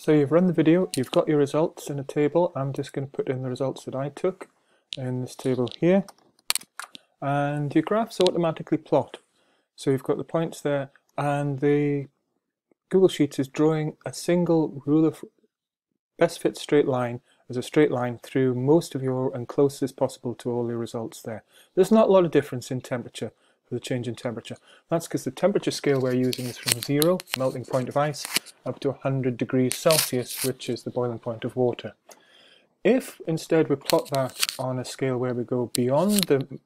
So you've run the video, you've got your results in a table. I'm just going to put in the results that I took in this table here. And your graphs automatically plot. So you've got the points there and the Google Sheets is drawing a single rule of best fit straight line as a straight line through most of your and closest possible to all your results there. There's not a lot of difference in temperature for the change in temperature. That's because the temperature scale we're using is from zero, melting point of ice, up to 100 degrees Celsius, which is the boiling point of water. If instead we plot that on a scale where we go beyond the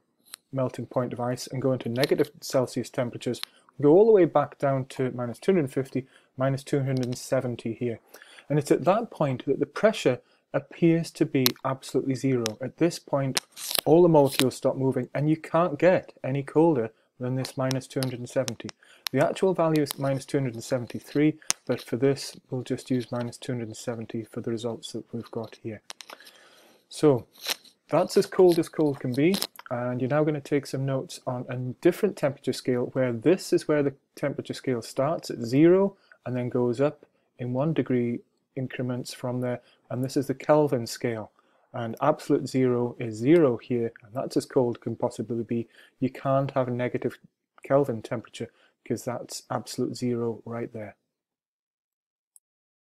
melting point of ice and go into negative Celsius temperatures, we go all the way back down to minus 250, minus 270 here. And it's at that point that the pressure appears to be absolutely zero. At this point, all the molecules stop moving and you can't get any colder than this minus 270. The actual value is minus 273, but for this, we'll just use minus 270 for the results that we've got here. So that's as cold as cold can be, and you're now going to take some notes on a different temperature scale where this is where the temperature scale starts at zero and then goes up in one degree increments from there and this is the Kelvin scale. And absolute zero is zero here and that's as cold can possibly be. You can't have a negative Kelvin temperature because that's absolute zero right there